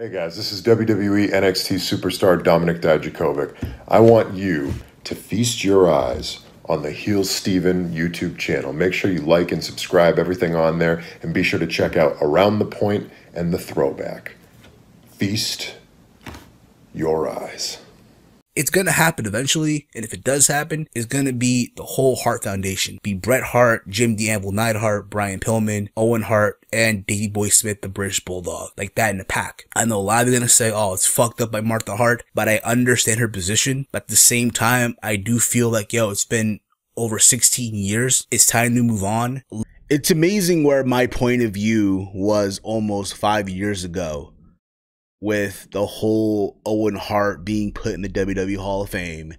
Hey guys, this is WWE NXT superstar Dominik Dijakovic. I want you to feast your eyes on the Heel Steven YouTube channel. Make sure you like and subscribe everything on there and be sure to check out Around the Point and the Throwback. Feast your eyes it's going to happen eventually. And if it does happen, it's going to be the whole Hart Foundation. Be Bret Hart, Jim the Anvil Neidhart, Brian Pillman, Owen Hart, and Davey Boy Smith, the British Bulldog. Like that in the pack. I know a lot of you are going to say, oh, it's fucked up by Martha Hart, but I understand her position. But at the same time, I do feel like, yo, it's been over 16 years. It's time to move on. It's amazing where my point of view was almost five years ago with the whole Owen Hart being put in the WWE Hall of Fame,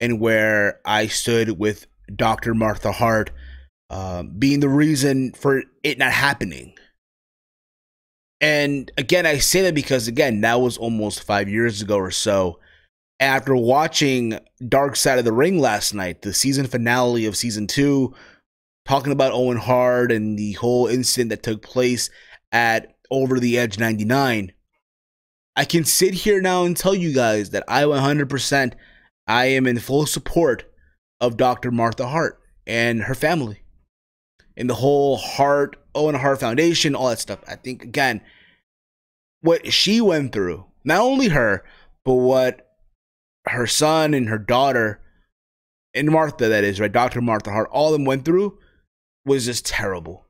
and where I stood with Dr. Martha Hart uh, being the reason for it not happening. And again, I say that because, again, that was almost five years ago or so. After watching Dark Side of the Ring last night, the season finale of season two, talking about Owen Hart and the whole incident that took place at Over the Edge 99, I can sit here now and tell you guys that I 100% I am in full support of Dr. Martha Hart and her family and the whole Hart Owen Hart Foundation, all that stuff. I think again, what she went through, not only her, but what her son and her daughter and Martha, that is right, Dr. Martha Hart, all of them went through was just terrible.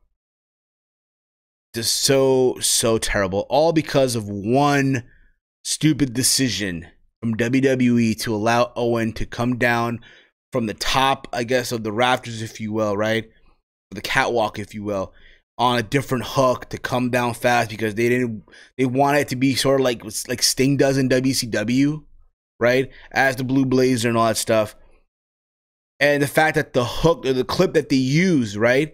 Just so so terrible, all because of one stupid decision from WWE to allow Owen to come down from the top, I guess, of the rafters, if you will, right? The catwalk, if you will, on a different hook to come down fast because they didn't they wanted it to be sort of like like Sting does in WCW, right? As the Blue Blazer and all that stuff. And the fact that the hook or the clip that they use, right,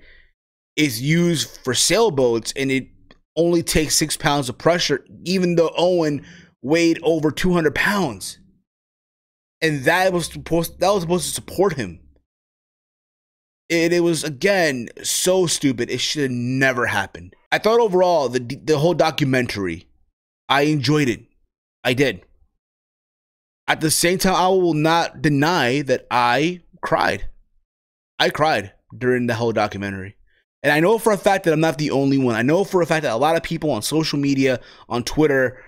is used for sailboats and it only takes six pounds of pressure, even though Owen weighed over 200 pounds. And that was supposed that was supposed to support him. It, it was again so stupid. It should have never happened. I thought overall the the whole documentary, I enjoyed it. I did. At the same time, I will not deny that I cried. I cried during the whole documentary. And I know for a fact that I'm not the only one. I know for a fact that a lot of people on social media, on Twitter,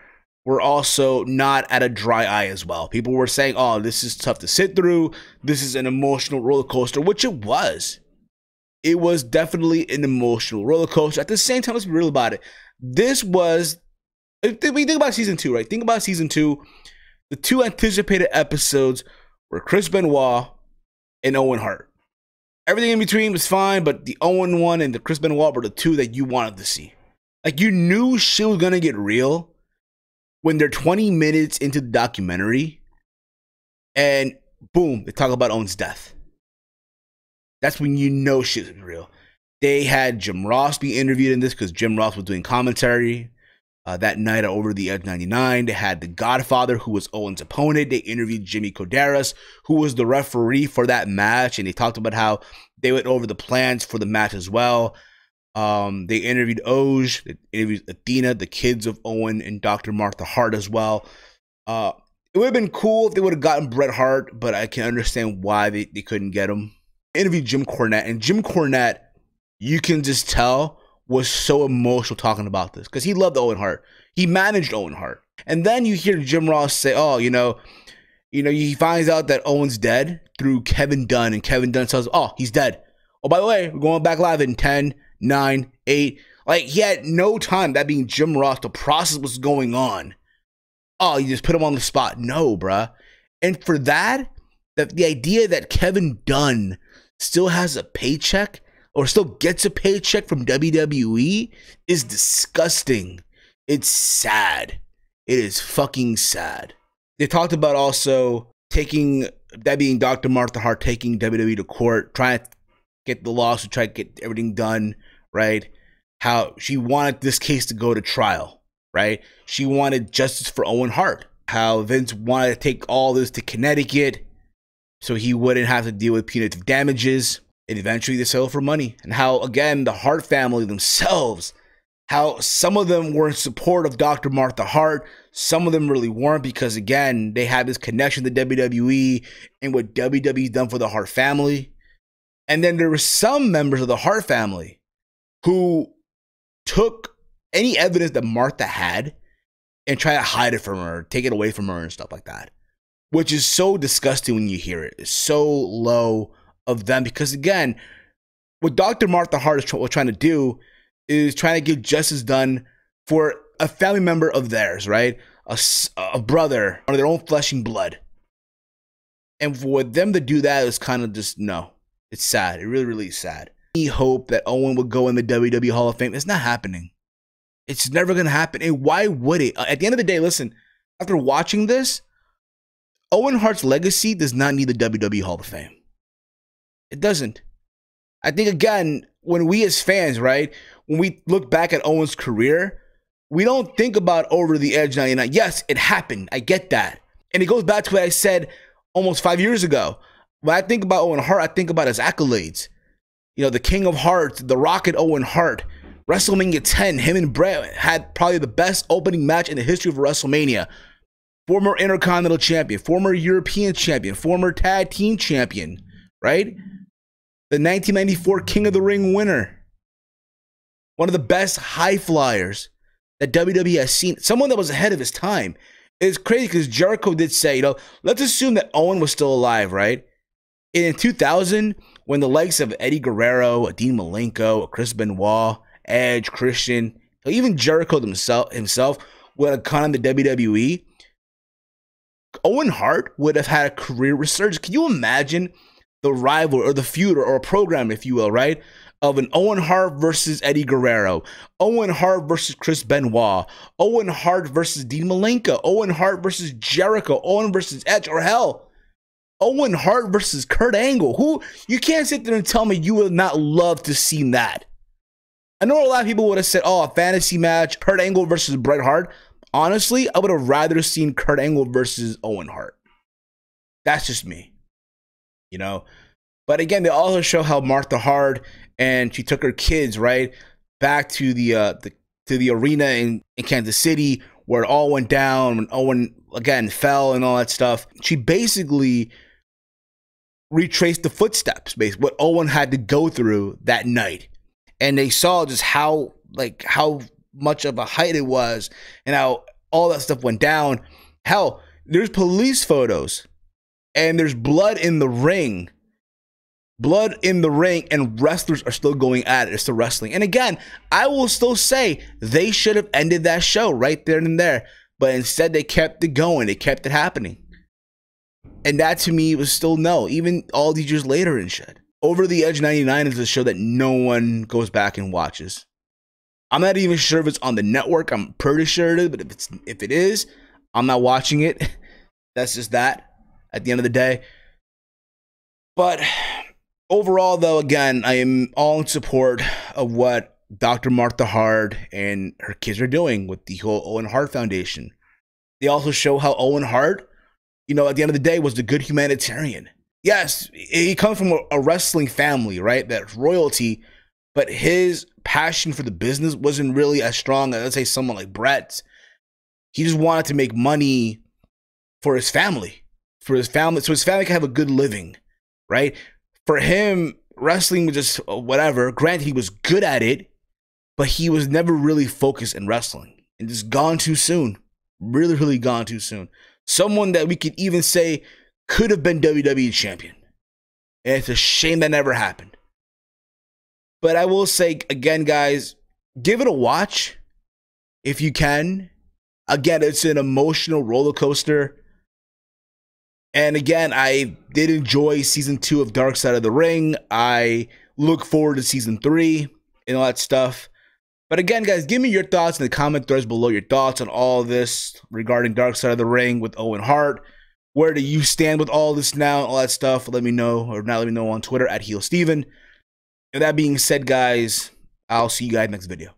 were also not at a dry eye as well. People were saying, oh, this is tough to sit through. This is an emotional roller coaster, which it was. It was definitely an emotional roller coaster. At the same time, let's be real about it. This was, if we think about season two, right? Think about season two. The two anticipated episodes were Chris Benoit and Owen Hart. Everything in between was fine, but the Owen one and the Chris Benoit were the two that you wanted to see. Like you knew she was gonna get real when they're 20 minutes into the documentary and boom, they talk about Owen's death. That's when you know shit is real. They had Jim Ross be interviewed in this because Jim Ross was doing commentary uh, that night over the Edge 99. They had The Godfather, who was Owen's opponent. They interviewed Jimmy Korderas, who was the referee for that match. And they talked about how they went over the plans for the match as well. Um, they interviewed Oje, they interviewed Athena, the kids of Owen and Dr. Martha Hart as well. Uh, it would have been cool if they would have gotten Bret Hart, but I can understand why they, they couldn't get him. interviewed Jim Cornette, and Jim Cornette, you can just tell, was so emotional talking about this because he loved Owen Hart. He managed Owen Hart. And then you hear Jim Ross say, oh, you know, you know, he finds out that Owen's dead through Kevin Dunn, and Kevin Dunn says, oh, he's dead. Oh, by the way, we're going back live in 10, nine, eight. Like he had no time, that being Jim Ross, to process what's going on. Oh, you just put him on the spot. No, bruh. And for that, that the idea that Kevin Dunn still has a paycheck or still gets a paycheck from WWE is disgusting. It's sad. It is fucking sad. They talked about also taking that being Dr. Martha Hart taking WWE to court, trying to get the lawsuit, try to get everything done right? How she wanted this case to go to trial, right? She wanted justice for Owen Hart. How Vince wanted to take all this to Connecticut so he wouldn't have to deal with punitive damages. And eventually they settled for money. And how, again, the Hart family themselves how some of them were in support of Dr. Martha Hart, some of them really weren't because again, they had this connection to WWE and what WWE's done for the Hart family. And then there were some members of the Hart family who took any evidence that Martha had and try to hide it from her, take it away from her and stuff like that. Which is so disgusting when you hear it. It's so low of them because again, what Dr. Martha Hart is trying to do is trying to get justice done for a family member of theirs, right? A, a brother or their own flesh and blood. And for them to do that is kind of just no. It's sad. It really, really is sad. Hope that Owen would go in the WWE Hall of Fame. It's not happening. It's never going to happen. And why would it? Uh, at the end of the day, listen, after watching this, Owen Hart's legacy does not need the WWE Hall of Fame. It doesn't. I think, again, when we as fans, right, when we look back at Owen's career, we don't think about over the edge 99. Yes, it happened. I get that. And it goes back to what I said almost five years ago. When I think about Owen Hart, I think about his accolades. You know, the King of Hearts, the Rocket Owen Hart, WrestleMania 10, him and Bret had probably the best opening match in the history of WrestleMania. Former Intercontinental Champion, former European Champion, former Tag Team Champion, right? The 1994 King of the Ring winner one of the best high flyers that WWE has seen, someone that was ahead of his time. It's crazy because Jericho did say, you know, let's assume that Owen was still alive, right? In 2000, when the likes of Eddie Guerrero, Dean Malenko, Chris Benoit, Edge, Christian, even Jericho himself, himself would have come the WWE, Owen Hart would have had a career resurgence. Can you imagine the rival or the feud or a program, if you will, right? of an Owen Hart versus Eddie Guerrero, Owen Hart versus Chris Benoit, Owen Hart versus Dean Malenko, Owen Hart versus Jericho, Owen versus Edge, or hell, Owen Hart versus Kurt Angle. Who you can't sit there and tell me you would not love to see that. I know a lot of people would have said, "Oh, a fantasy match, Kurt Angle versus Bret Hart." Honestly, I would have rather seen Kurt Angle versus Owen Hart. That's just me, you know. But again, they also show how Martha Hart and she took her kids right back to the uh the to the arena in, in Kansas City where it all went down when Owen again fell and all that stuff. She basically retraced the footsteps, basically what Owen had to go through that night. And they saw just how like how much of a height it was and how all that stuff went down. Hell, there's police photos and there's blood in the ring blood in the ring and wrestlers are still going at it. It's still wrestling. And again, I will still say they should have ended that show right there and there. But instead, they kept it going. They kept it happening. And that to me was still no, even all these years later and shit. Over the Edge 99 is a show that no one goes back and watches. I'm not even sure if it's on the network. I'm pretty sure it is, but if it's if it is, I'm not watching it. That's just that at the end of the day. But overall, though, again, I am all in support of what Dr. Martha Hart and her kids are doing with the whole Owen Hart Foundation. They also show how Owen Hart, you know, at the end of the day, was the good humanitarian. Yes, he comes from a wrestling family, right? That's royalty, but his passion for the business wasn't really as strong as, let's say, someone like Bret's. He just wanted to make money for his family, for his family, so his family could have a good living, right? for him, wrestling was just uh, whatever. Granted, he was good at it, but he was never really focused in wrestling and just gone too soon. Really, really gone too soon. Someone that we could even say could have been WWE champion. And it's a shame that never happened. But I will say again, guys, give it a watch if you can. Again, it's an emotional roller coaster. And again, I did enjoy season two of Dark Side of the Ring. I look forward to season three and all that stuff. But again, guys, give me your thoughts in the comment threads below. Your thoughts on all this regarding Dark Side of the Ring with Owen Hart. Where do you stand with all this now? All that stuff. Let me know, or now let me know on Twitter at Heel Steven. And that being said, guys, I'll see you guys next video.